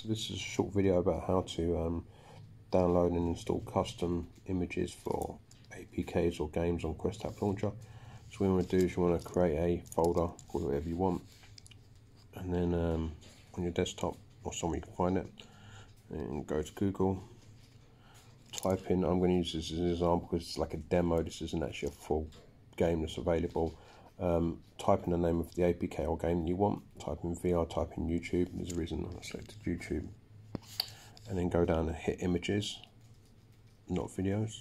So this is a short video about how to um, download and install custom images for APKs or games on Quest App Launcher. So what you want to do is you want to create a folder, call it whatever you want, and then um, on your desktop or somewhere you can find it, and go to Google, type in, I'm going to use this as an example because it's like a demo, this isn't actually a full game that's available. Um, type in the name of the APK or game you want, type in VR, type in YouTube, there's a reason I selected YouTube, and then go down and hit images, not videos.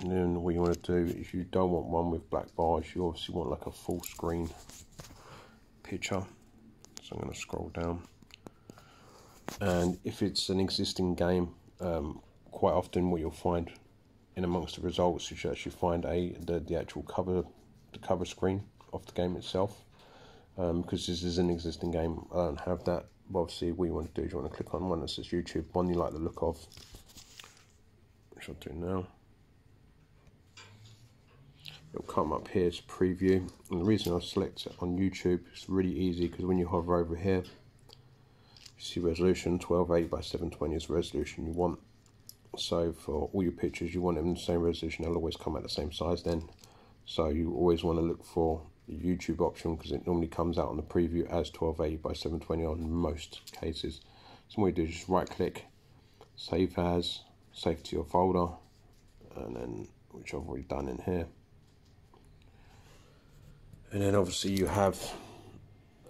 And then what you want to do, if you don't want one with black bars, you obviously want like a full screen picture. So I'm going to scroll down. And if it's an existing game, um, quite often what you'll find in amongst the results, you should actually find a the, the actual cover the cover screen of the game itself. Um, because this is an existing game, I don't have that. But obviously, what you want to do is you want to click on one that says YouTube, one you like the look of, which I'll do now. It'll come up here as preview. And the reason I select it on YouTube is really easy because when you hover over here, you see resolution 1280 by 720 is the resolution you want. So for all your pictures, you want them in the same resolution. They'll always come at the same size then. So you always want to look for the YouTube option because it normally comes out on the preview as 1280 by 720 on most cases. So what you do is just right click, save as, save to your folder, and then which I've already done in here. And then obviously you have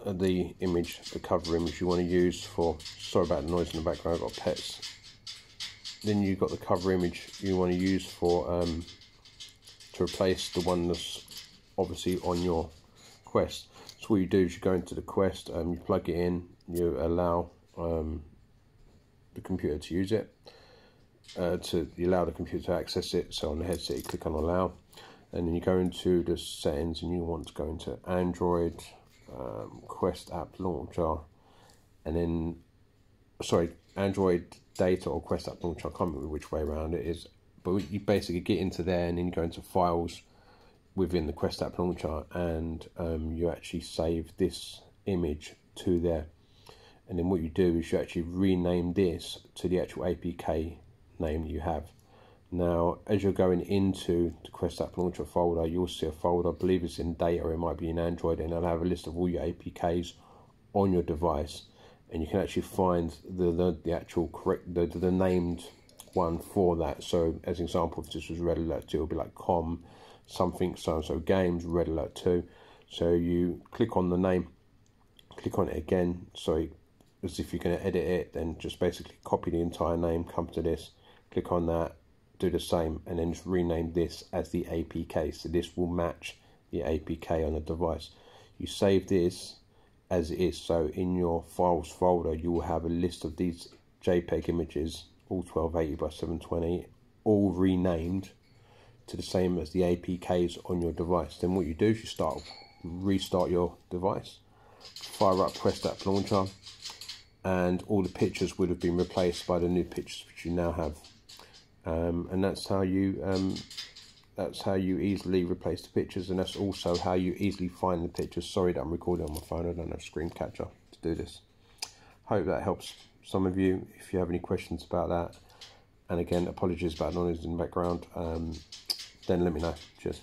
the image, the cover image you want to use for, sorry about the noise in the background, I've got pets. Then you've got the cover image you want to use for, um, to replace the one that's obviously on your Quest. So what you do is you go into the Quest, um, you plug it in, you allow um, the computer to use it, uh, to you allow the computer to access it. So on the headset you click on allow, and then you go into the settings and you want to go into Android, um, Quest app launcher, and then sorry, Android data or Quest app launcher. I can't remember which way around it is, but you basically get into there and then you go into files within the Quest app launcher, and um, you actually save this image to there. And then what you do is you actually rename this to the actual APK name you have. Now, as you're going into the Quest App Launcher folder, you'll see a folder, I believe it's in data, it might be in Android, and it'll have a list of all your APKs on your device. And you can actually find the, the, the actual correct, the, the named one for that. So, as an example, if this was Red Alert 2, it'll be like com something so and so games, Red Alert 2. So, you click on the name, click on it again. So, as if you're going to edit it, then just basically copy the entire name, come to this, click on that do the same and then just rename this as the APK. So this will match the APK on the device. You save this as it is. So in your files folder, you will have a list of these JPEG images, all 1280 by 720, all renamed to the same as the APKs on your device. Then what you do is you start restart your device, fire up Quest App Launcher, and all the pictures would have been replaced by the new pictures which you now have um, and that's how you um, that's how you easily replace the pictures and that's also how you easily find the pictures. Sorry that I'm recording on my phone. I don't have screen capture to do this. Hope that helps some of you if you have any questions about that. And again apologies about noise in the background. Um, then let me know. Cheers